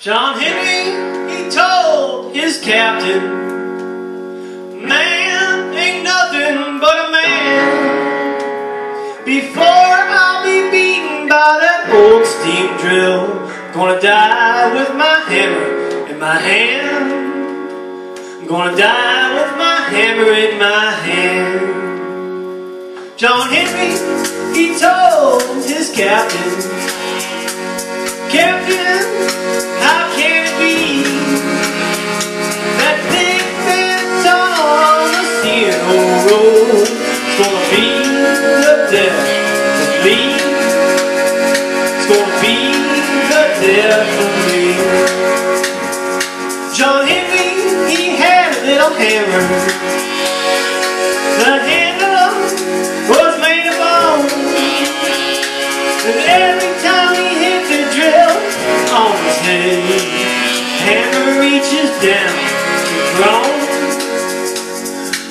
John Henry, he told his captain, Man ain't nothing but a man. Before I'll be beaten by that old steam drill, gonna die with my hammer in my hand. I'm gonna die with my hammer in my hand. John Henry, he told his captain, John Henry, he had a little hammer.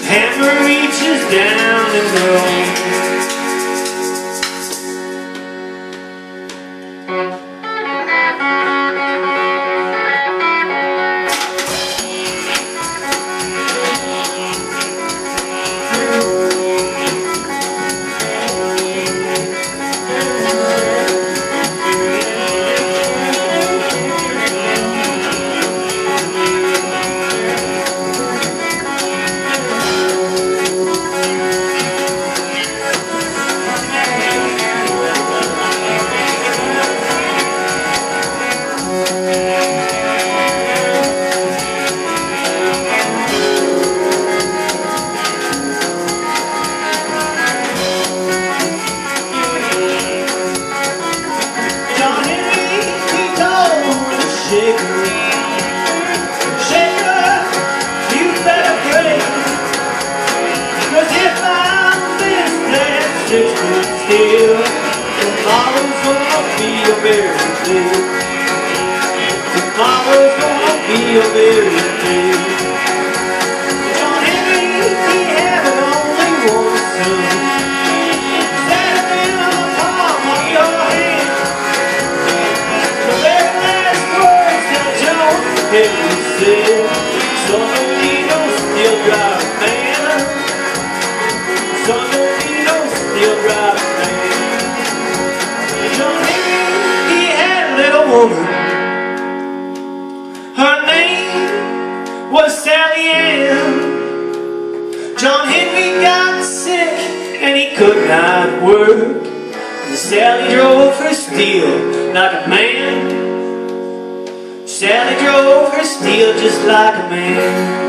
Hammer reaches down and groans. Shaker, Shaker, you better if I'm tomorrow's gonna be a very day. Tomorrow's gonna be a very day. Man man John Henry, he had a little woman Her name was Sally Ann John Henry got sick and he could not work and Sally drove her steel like a man. Sally drove her steel just like a man.